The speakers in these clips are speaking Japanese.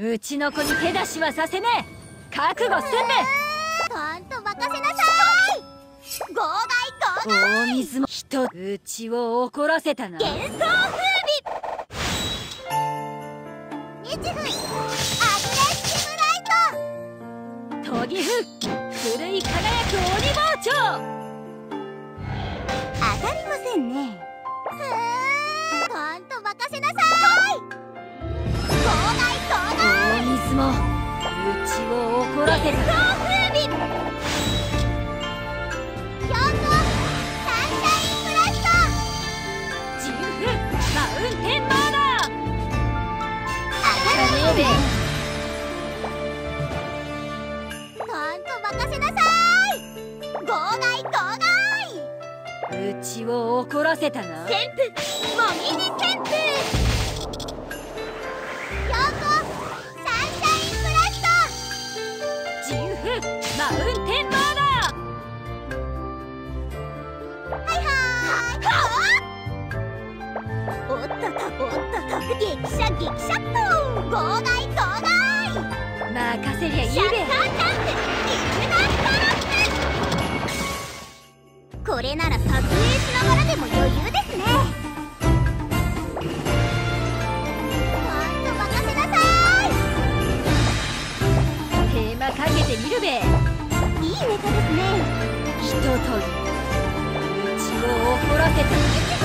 うちの子に手出しはさせねえ。覚悟すんべちゃんと任せなさい。号外号外。大水も人うちを怒らせたな幻想風靡日風アグレッシブライト研ぎふ狂い輝く鬼包丁。当たりませんね。ふーちゃんと任せなさい外大水もうちを怒らせた幻想風靡京都サンシャインブラストジンフマウンテンマーダー当たりませんべ。ちゃんと任せなさい。号外号外。うちを怒らせたな。旋風も旋風っととおっとと激写激写っと号外号外任せりゃいいべシャッターチャンスリズナストロップこれなら撮影しながらでも余裕ですねちゃんと任せなさいテーマかけてみるべいいネタですねひととりうちを怒らせた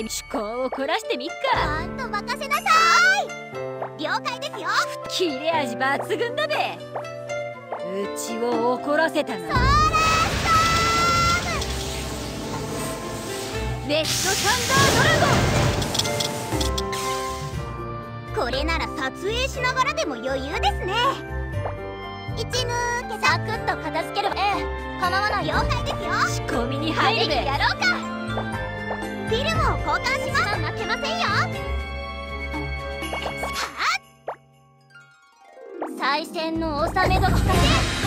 て趣向を凝らしてみっかゃんと任せなさい了解ですよ切れ味抜群だべうちを怒らせたなそれスレッドサンダードラゴンこれなら撮影しながらでも余裕ですね一抜けサクッと片付けるええ構わない了解ですよ仕込みに入るべやろうかフィルムを交換します。負けませんよ再戦の納め時かけ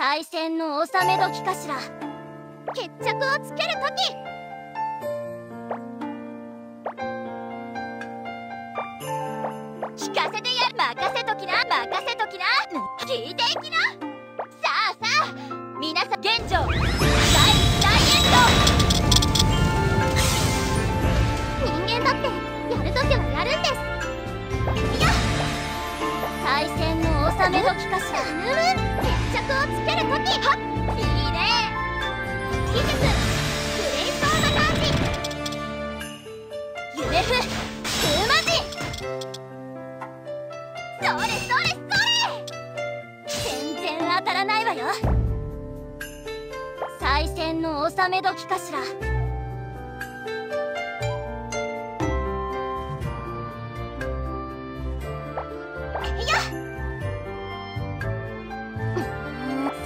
再戦の収め時かしら。決着をつける時。聞かせてや任せときな。任せときな。聞いていきな。さあさあ皆さん現状大大エンド人間だってやるときはやるんです。いや。再戦の収め時かしら。決着をつけるときはっいいね技術グレイソーな感じ夢。ふ風魔ジそれそれそれ全然当たらないわよ再戦の納め時かしら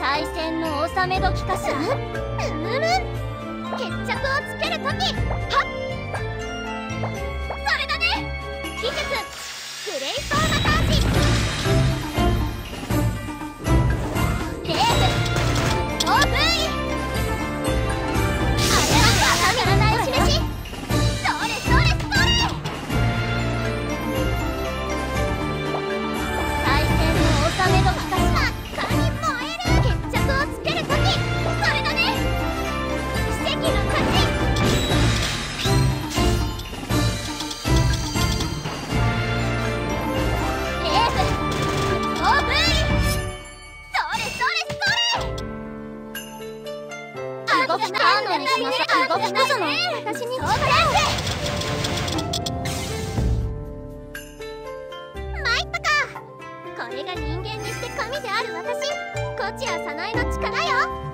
再戦の納め時かしら。うむむ決着をつける時。はっ。こっかこれが人間にして神である私こちはさないの力よ